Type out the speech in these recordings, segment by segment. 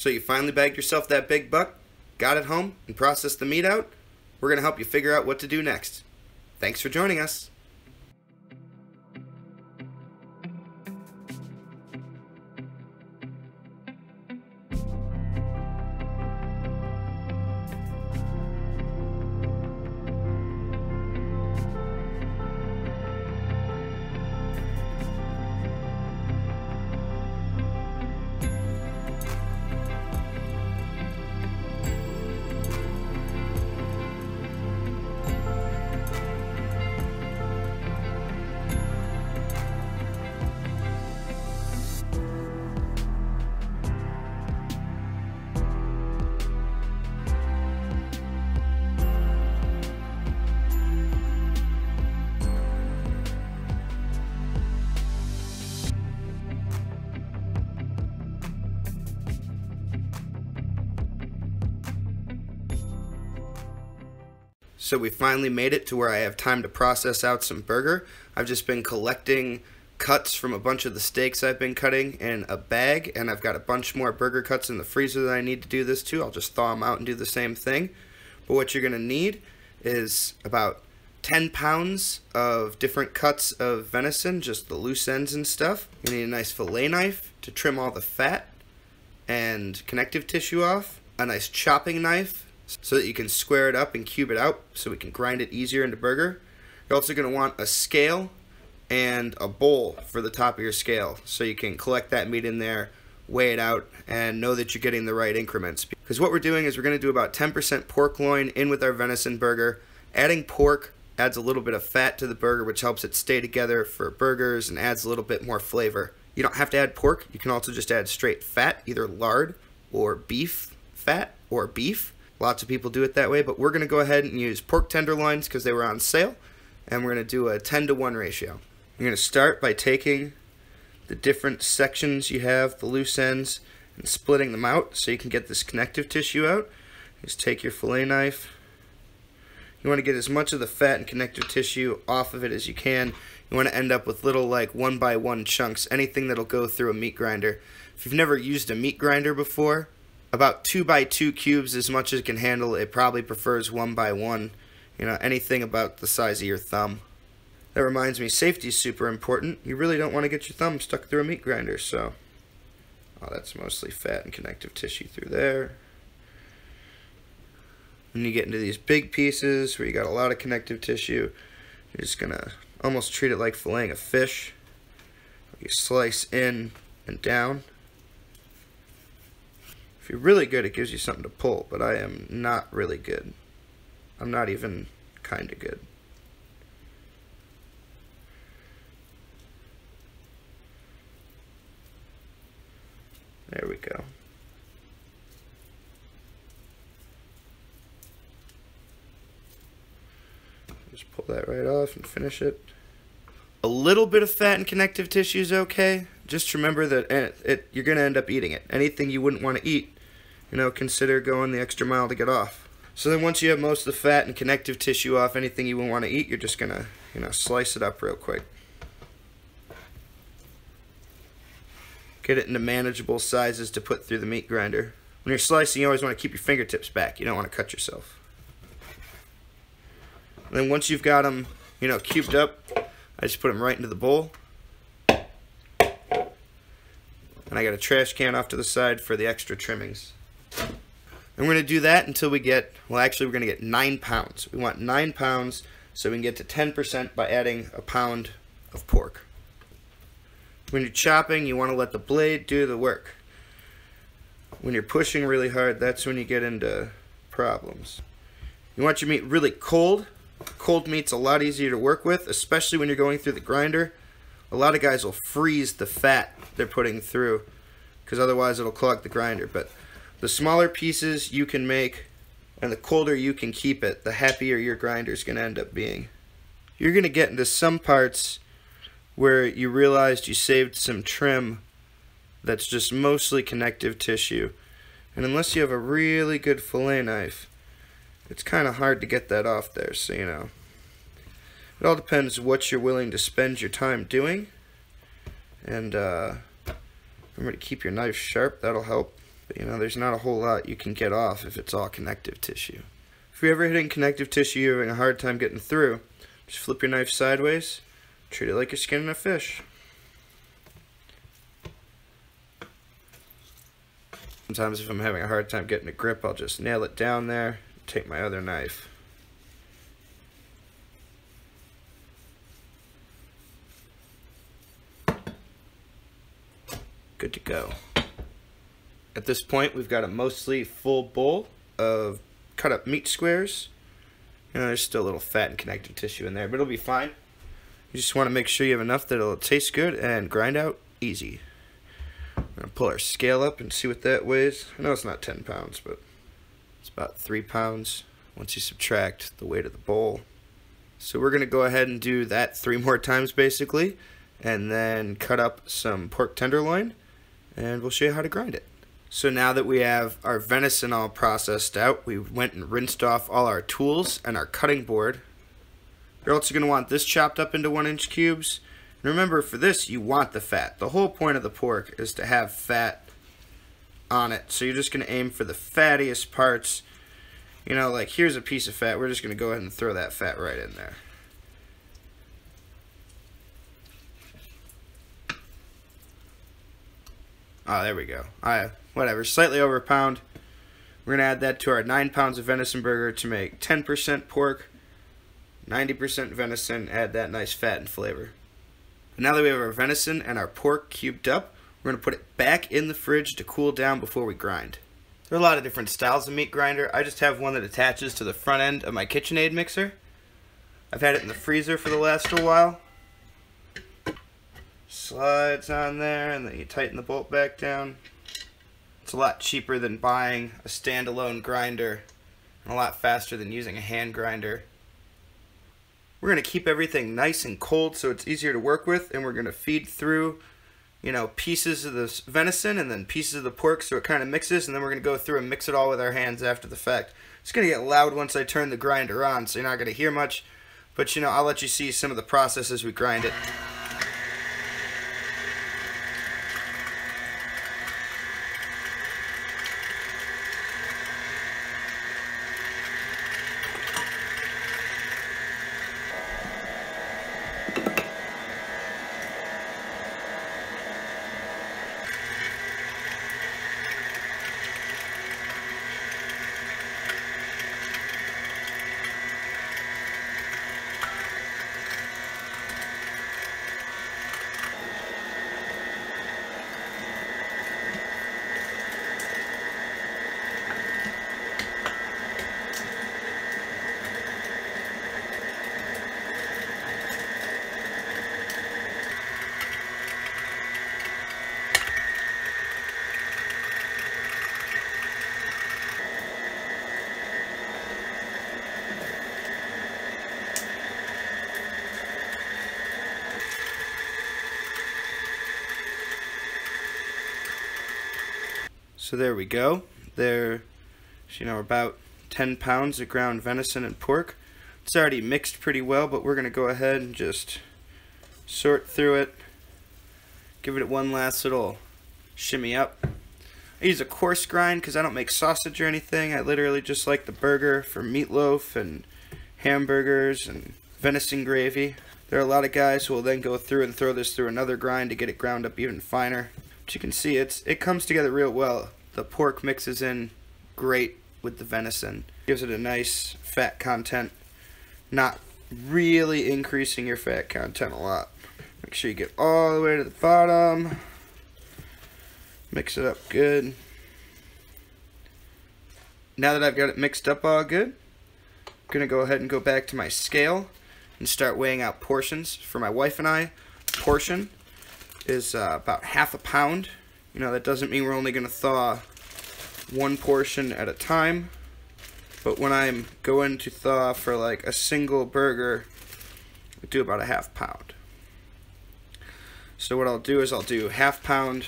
So you finally bagged yourself that big buck, got it home, and processed the meat out? We're going to help you figure out what to do next. Thanks for joining us. So we finally made it to where I have time to process out some burger. I've just been collecting cuts from a bunch of the steaks I've been cutting in a bag, and I've got a bunch more burger cuts in the freezer that I need to do this to. I'll just thaw them out and do the same thing. But what you're going to need is about 10 pounds of different cuts of venison, just the loose ends and stuff. You need a nice fillet knife to trim all the fat and connective tissue off, a nice chopping knife so that you can square it up and cube it out so we can grind it easier into burger. You're also going to want a scale and a bowl for the top of your scale so you can collect that meat in there, weigh it out, and know that you're getting the right increments. Because what we're doing is we're going to do about 10% pork loin in with our venison burger. Adding pork adds a little bit of fat to the burger, which helps it stay together for burgers and adds a little bit more flavor. You don't have to add pork. You can also just add straight fat, either lard or beef fat or beef. Lots of people do it that way, but we're going to go ahead and use pork tenderloins because they were on sale, and we're going to do a 10 to 1 ratio. You're going to start by taking the different sections you have, the loose ends, and splitting them out so you can get this connective tissue out. Just take your fillet knife. You want to get as much of the fat and connective tissue off of it as you can. You want to end up with little like one by one chunks, anything that'll go through a meat grinder. If you've never used a meat grinder before, about two by two cubes as much as it can handle. It probably prefers one by one. You know, anything about the size of your thumb. That reminds me, safety is super important. You really don't want to get your thumb stuck through a meat grinder, so... Oh, that's mostly fat and connective tissue through there. When you get into these big pieces where you got a lot of connective tissue, you're just going to almost treat it like filleting a fish. You slice in and down you're really good, it gives you something to pull, but I am not really good. I'm not even kind of good. There we go. Just pull that right off and finish it. A little bit of fat and connective tissue is okay. Just remember that it, it, you're going to end up eating it. Anything you wouldn't want to eat you know, consider going the extra mile to get off. So then once you have most of the fat and connective tissue off, anything you want to eat, you're just going to, you know, slice it up real quick. Get it into manageable sizes to put through the meat grinder. When you're slicing, you always want to keep your fingertips back. You don't want to cut yourself. And then once you've got them, you know, cubed up, I just put them right into the bowl. And I got a trash can off to the side for the extra trimmings. And we're going to do that until we get, well, actually, we're going to get 9 pounds. We want 9 pounds so we can get to 10% by adding a pound of pork. When you're chopping, you want to let the blade do the work. When you're pushing really hard, that's when you get into problems. You want your meat really cold. Cold meat's a lot easier to work with, especially when you're going through the grinder. A lot of guys will freeze the fat they're putting through because otherwise it'll clog the grinder. But the smaller pieces you can make and the colder you can keep it, the happier your grinder is going to end up being. You're going to get into some parts where you realized you saved some trim that's just mostly connective tissue. And unless you have a really good fillet knife, it's kind of hard to get that off there, so you know. It all depends what you're willing to spend your time doing. And uh, remember to keep your knife sharp, that'll help. But you know, there's not a whole lot you can get off if it's all connective tissue. If you're ever hitting connective tissue you're having a hard time getting through, just flip your knife sideways, treat it like you're skinning a fish. Sometimes if I'm having a hard time getting a grip, I'll just nail it down there, take my other knife. Good to go. At this point, we've got a mostly full bowl of cut up meat squares. You know, there's still a little fat and connective tissue in there, but it'll be fine. You just want to make sure you have enough that it'll taste good and grind out easy. I'm going to pull our scale up and see what that weighs. I know it's not 10 pounds, but it's about 3 pounds once you subtract the weight of the bowl. So we're going to go ahead and do that three more times basically, and then cut up some pork tenderloin, and we'll show you how to grind it. So now that we have our venison all processed out, we went and rinsed off all our tools and our cutting board. You're also going to want this chopped up into one inch cubes and remember, for this, you want the fat. The whole point of the pork is to have fat on it. So you're just going to aim for the fattiest parts. You know, like here's a piece of fat. We're just going to go ahead and throw that fat right in there. Oh, there we go. Alright, whatever. Slightly over a pound. We're going to add that to our 9 pounds of venison burger to make 10% pork, 90% venison, add that nice fat and flavor. Now that we have our venison and our pork cubed up, we're going to put it back in the fridge to cool down before we grind. There are a lot of different styles of meat grinder. I just have one that attaches to the front end of my KitchenAid mixer. I've had it in the freezer for the last a while. Slides on there and then you tighten the bolt back down. It's a lot cheaper than buying a standalone grinder and a lot faster than using a hand grinder. We're going to keep everything nice and cold so it's easier to work with, and we're going to feed through, you know, pieces of this venison and then pieces of the pork so it kind of mixes, and then we're going to go through and mix it all with our hands after the fact. It's going to get loud once I turn the grinder on, so you're not going to hear much, but, you know, I'll let you see some of the process as we grind it. So there we go. There, you know, about 10 pounds of ground venison and pork. It's already mixed pretty well, but we're going to go ahead and just sort through it. Give it one last little shimmy up. I use a coarse grind because I don't make sausage or anything. I literally just like the burger for meatloaf and hamburgers and venison gravy. There are a lot of guys who will then go through and throw this through another grind to get it ground up even finer. But you can see it's it comes together real well the pork mixes in great with the venison. Gives it a nice fat content. Not really increasing your fat content a lot. Make sure you get all the way to the bottom. Mix it up good. Now that I've got it mixed up all good, I'm going to go ahead and go back to my scale and start weighing out portions. For my wife and I, portion is uh, about half a pound you know, that doesn't mean we're only going to thaw one portion at a time. But when I'm going to thaw for like a single burger, I do about a half pound. So what I'll do is I'll do half pound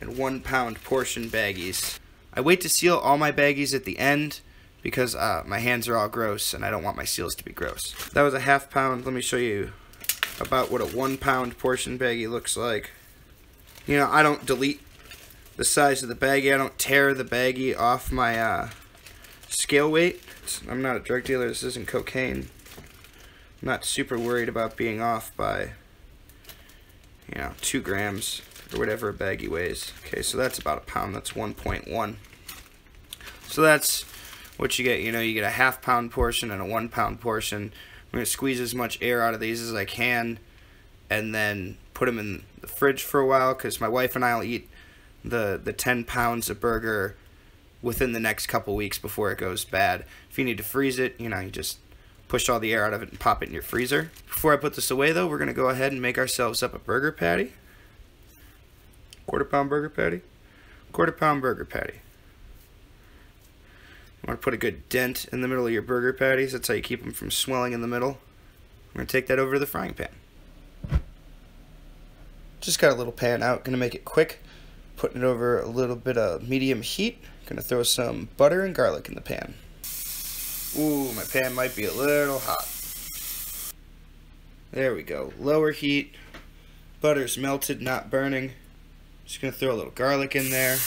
and one pound portion baggies. I wait to seal all my baggies at the end because uh, my hands are all gross and I don't want my seals to be gross. That was a half pound. Let me show you about what a one pound portion baggie looks like. You know, I don't delete the size of the baggie. I don't tear the baggie off my uh, scale weight. I'm not a drug dealer. This isn't cocaine. I'm not super worried about being off by, you know, two grams or whatever a baggie weighs. Okay, so that's about a pound. That's 1.1. So that's what you get. You know, you get a half pound portion and a one pound portion. I'm going to squeeze as much air out of these as I can and then put them in the fridge for a while because my wife and I will eat the, the 10 pounds of burger within the next couple weeks before it goes bad. If you need to freeze it, you know, you just push all the air out of it and pop it in your freezer. Before I put this away though, we're going to go ahead and make ourselves up a burger patty. Quarter pound burger patty. Quarter pound burger patty. You want to put a good dent in the middle of your burger patties. That's how you keep them from swelling in the middle. I'm going to take that over to the frying pan. Just got a little pan out. To make it quick. Putting it over a little bit of medium heat. To throw some butter and garlic in the pan. Ooh, my pan might be a little hot. There we go. Lower heat. Butter's melted, not burning. Just to throw a little garlic in there.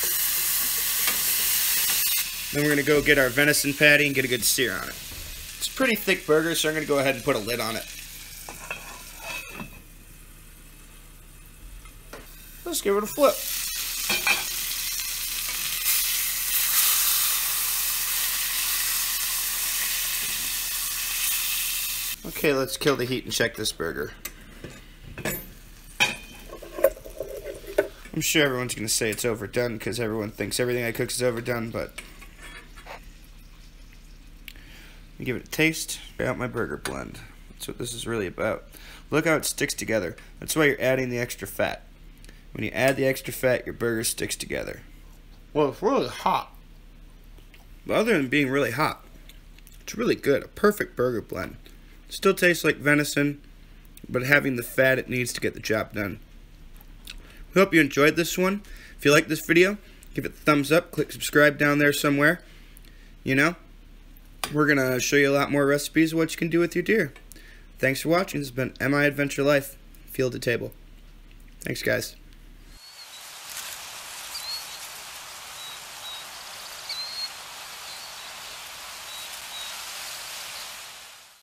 Then we're to go get our venison patty and get a good sear on it. It's a pretty thick burger, so I'm to go ahead and put a lid on it. Give it a flip. Okay, let's kill the heat and check this burger. I'm sure everyone's going to say it's overdone because everyone thinks everything I cook is overdone, but give it a taste. Try out my burger blend. That's what this is really about. Look how it sticks together. That's why you're adding the extra fat. When you add the extra fat, your burger sticks together. Well, it's really hot. But other than being really hot, it's really good. A perfect burger blend. Still tastes like venison, but having the fat it needs to get the job done. We hope you enjoyed this one. If you like this video, give it a thumbs up. Click subscribe down there somewhere. You know, we're going to show you a lot more recipes of what you can do with your deer. Thanks for watching. This has been MI Adventure Life, Field to Table. Thanks, guys.